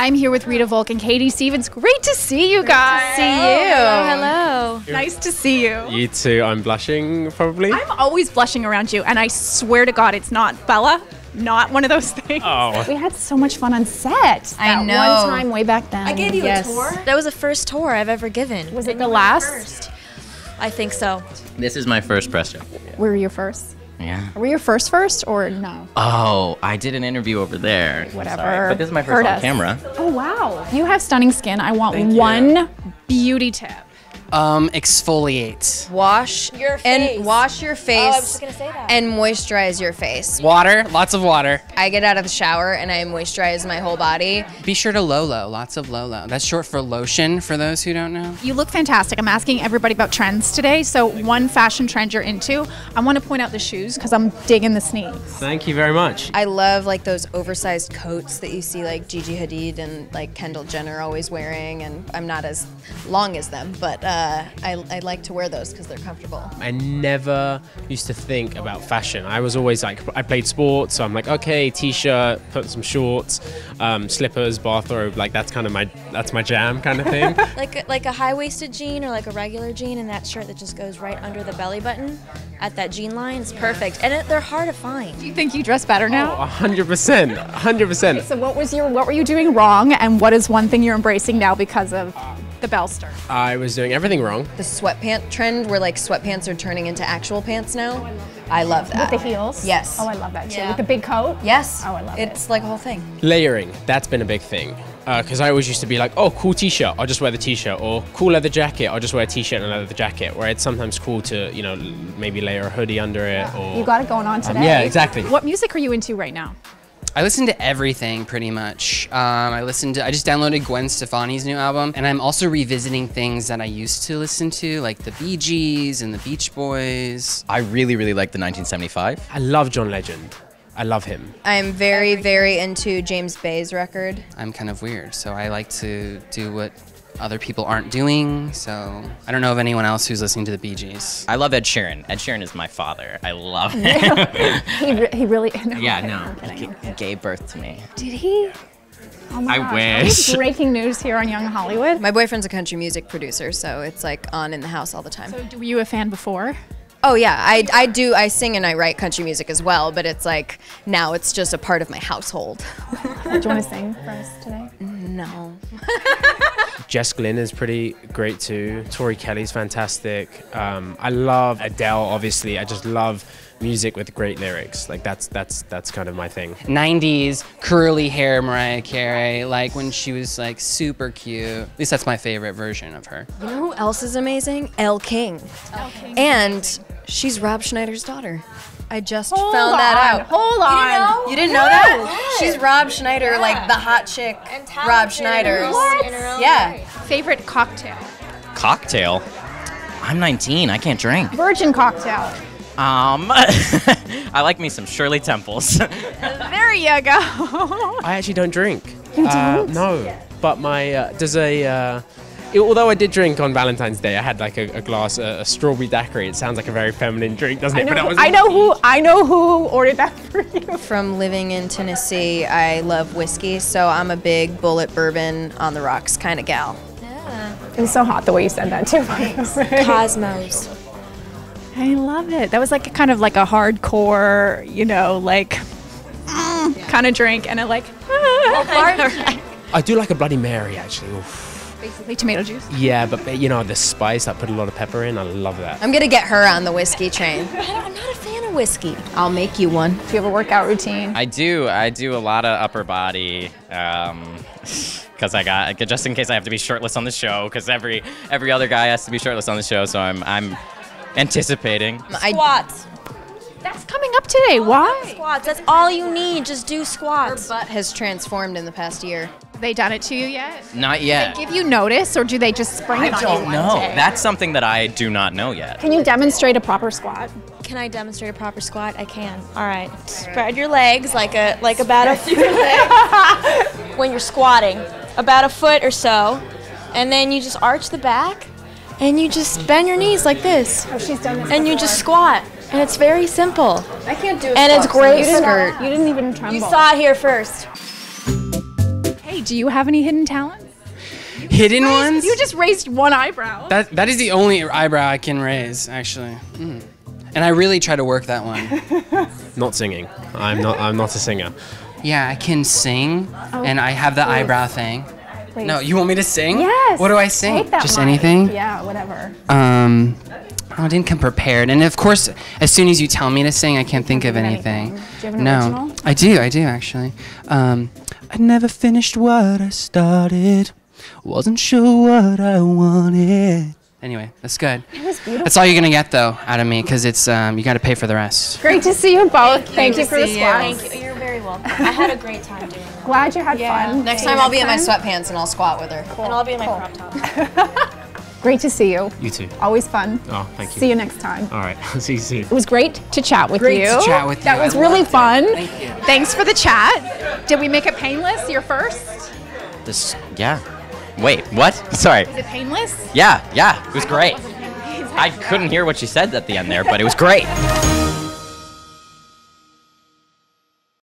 I'm here with Rita Volk and Katie Stevens. Great to see you guys. see you. Hello. Nice to see you. You too. I'm blushing, probably. I'm always blushing around you, and I swear to God, it's not Bella. Not one of those things. Oh. We had so much fun on set. I that know. One time way back then. I gave you Yes. a tour. That was the first tour I've ever given. Was it the last? First. I think so. This is my first press job. Were you first? Yeah. Were you first first or no? Oh, I did an interview over there. I'm Whatever. sorry, But this is my Heard first on us. camera. Oh wow. You have stunning skin. I want Thank you. one beauty tip. Um, exfoliate. Wash Your face. and wash your face. Oh, I was just gonna say that. And moisturize your face. Water, lots of water. I get out of the shower and I moisturize my whole body. Be sure to Lolo, lots of Lolo. That's short for lotion for those who don't know. You look fantastic. I'm asking everybody about trends today. So one fashion trend you're into. I want to point out the shoes because I'm digging the sneaks. Thank you very much. I love like those oversized coats that you see like Gigi Hadid and like Kendall Jenner always wearing. And I'm not as long as them, but uh, I, I like to wear those because they're comfortable. I never used to think about fashion. I was always like, I played sports, so I'm like, okay, t-shirt, put some shorts, um, slippers, bathrobe. Like that's kind of my that's my jam kind of thing. Like like a high waisted jean or like a regular jean, and that shirt that just goes right under the belly button at that jean line. is perfect, and it, they're hard to find. Do you think you dress better now? A hundred percent, a hundred percent. So what was your what were you doing wrong and what is one thing you're embracing now because of the Bellster? I was doing everything wrong. The sweatpant trend where like sweatpants are turning into actual pants now. Oh, I love that. With the heels? Yes. Oh, I love that too. Yeah. With the big coat? Yes. Oh, I love it's it. like a whole thing. Layering, that's been a big thing. Uh, because I always used to be like, oh, cool t-shirt, I'll just wear the t-shirt, or cool leather jacket, I'll just wear a t-shirt and a leather jacket. Where it's sometimes cool to, you know, maybe layer a hoodie under it, or You got it going on um, today. yeah, exactly. What music are you into right now? I listen to everything pretty much. Um, I listened to, I just downloaded Gwen Stefani's new album, and I'm also revisiting things that I used to listen to, like the Bee Gees and the Beach Boys. I really, really like the 1975. I love John Legend. I love him. I'm very, very into James Bay's record. I'm kind of weird, so I like to do what other people aren't doing. So I don't know of anyone else who's listening to the Bee Gees. I love Ed Sheeran. Ed Sheeran is my father. I love him. He, re- he really. No, yeah, I'm no. He, kidding. he gave birth to me. Did he? Oh my I gosh. wish. Breaking news here on Young Hollywood. My boyfriend's a country music producer, so it's like on in the house all the time. So, were you a fan before? Oh yeah, I, I do I sing and I write country music as well, but it's like now it's just a part of my household. Do you want to sing for us today? No. Jess Glynne is pretty great too. Tori Kelly's fantastic. Um, I love Adele, obviously. I just love music with great lyrics. Like that's that's that's kind of my thing. 90s curly hair Mariah Carey, like when she was like super cute. At least that's my favorite version of her. You know who else is amazing? Elle King. And she's Rob Schneider's daughter. I just Hold found that out. Hold on. You didn't know that? She's Rob Schneider, like the hot chick. Rob Schneider's. Yeah. Favorite cocktail? Cocktail. I'm 19. I can't drink. Virgin cocktail. Um, I like me some Shirley Temples. There you go. I actually don't drink. You don't? no. But my uh, there's a. Uh, it- although I did drink on Valentine's Day, I had like a, a glass, a, a strawberry daiquiri. It sounds like a very feminine drink, doesn't I it? But know, that was I know who. I know who ordered that for you. From living in Tennessee, I love whiskey, so I'm a big Bulleit bourbon on the rocks kind of gal. It was so hot the way you said that too. Cosmos. I love it. That was like a kind of like a hardcore, you know, like kind of drink, and it like I do like a Bloody Mary actually. Oof. Basically tomato juice. Yeah, but you know the spice. I put a lot of pepper in. I love that. I'm gonna get her on the whiskey train. I'm not a fan of whiskey. I'll make you one. Do you have a workout routine? I do. I do a lot of upper body. Um, because I got just in case I have to be shirtless on the show. Because every every other guy has to be shirtless on the show. So I'm I'm anticipating. I, Squats. That's coming up today. Why? Squats. That's all you need. Just do squats. her butt has transformed in the past year. Have they done it to you yet? Not yet. Give you notice, or do they just spring I it on you I don't know. day? That's something that I do not know yet. Can you demonstrate a proper squat? Can I demonstrate a proper squat? I can. All right. Spread your legs like a like about a foot when you're squatting, about a foot or so, and then you just arch the back, and you just bend your knees like this, Oh, she's done this. and you just squat, and it's very simple. I can't do it. And it's great. You didn't, skirt. you didn't even tremble. You saw it here first. Hey, do you have any hidden talents? Hidden ones? You just raised one eyebrow. That that is the only eyebrow I can raise, actually. Mm. And I really try to work that one. Not singing. I'm not. I'm not a singer. Yeah, I can sing, and I have the eyebrow thing. Please. No, you want me to sing? Yes. What do I sing? Take that Just mic. anything? Yeah, whatever. Um, oh, I didn't come prepared. And of course, as soon as you tell me to sing, I can't think of anything. anything. Do you have an no, original? I do. I do actually. Um, I never finished what I started. Wasn't sure what I wanted. Anyway, that's good. It was beautiful. That's all you're gonna get though out of me, because it's um, you got to pay for the rest. Great to see you both. Thank, you for the see You. Thank you. You're very welcome. I had a great time doing it. Glad you had fun. Next time I'll be in my sweatpants and I'll squat with her. And I'll be in my crop top. Great to see you. You too. Always fun. Oh, thank you. See you next time. All right. See you soon. It was great to chat with Great you. to chat with you. That you. was I really loved it. fun. Thank you. Thanks for the chat. Did we make it painless? Your first? This, yeah. Wait, what? Sorry. Is it painless? Yeah, yeah, it was great. I couldn't hear what she said at the end there, but it was great.